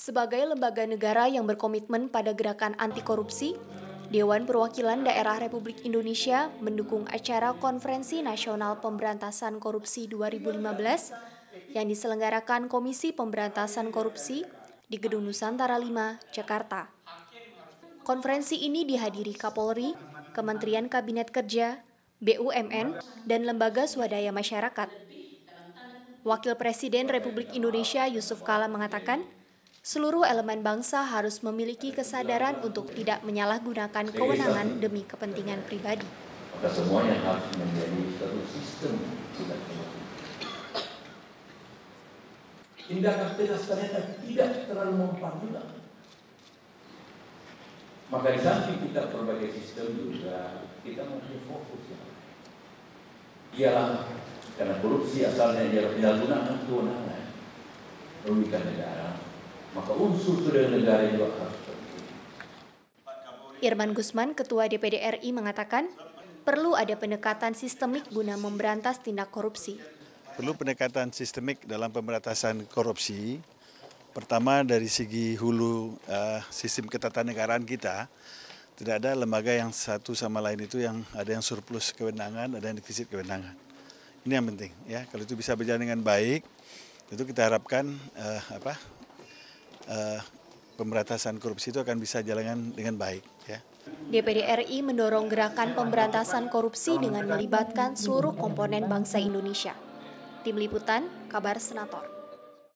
Sebagai lembaga negara yang berkomitmen pada gerakan anti korupsi, Dewan Perwakilan Daerah Republik Indonesia mendukung acara Konferensi Nasional Pemberantasan Korupsi 2015 yang diselenggarakan Komisi Pemberantasan Korupsi di Gedung Nusantara 5, Jakarta. Konferensi ini dihadiri Kapolri, Kementerian Kabinet Kerja, BUMN, dan lembaga swadaya masyarakat. Wakil Presiden Republik Indonesia Yusuf Kala mengatakan, seluruh elemen bangsa harus memiliki kesadaran untuk tidak menyalahgunakan kewenangan demi kepentingan pribadi. Maka semuanya harus menjadi satu sistem tidak Tindakan tegas ternyata tidak terlalu mempan juga. Maka di samping kita berbagai sistem juga kita mempunyai fokus ya. Ialah karena korupsi asalnya ialah penyalahgunaan kewenangan merugikan negara maka unsur sudah negara juga harus. Irman Gusman, Ketua DPD RI mengatakan, perlu ada pendekatan sistemik guna memberantas tindak korupsi. Perlu pendekatan sistemik dalam pemberantasan korupsi. Pertama dari segi hulu uh, sistem ketatanegaraan kita, tidak ada lembaga yang satu sama lain itu yang ada yang surplus kewenangan, ada yang defisit kewenangan. Ini yang penting ya. Kalau itu bisa berjalan dengan baik, itu kita harapkan uh, apa uh, pemberantasan korupsi itu akan bisa jalan dengan baik. Ya. DPD RI mendorong gerakan pemberantasan korupsi dengan melibatkan seluruh komponen bangsa Indonesia. Tim Liputan, Kabar Senator.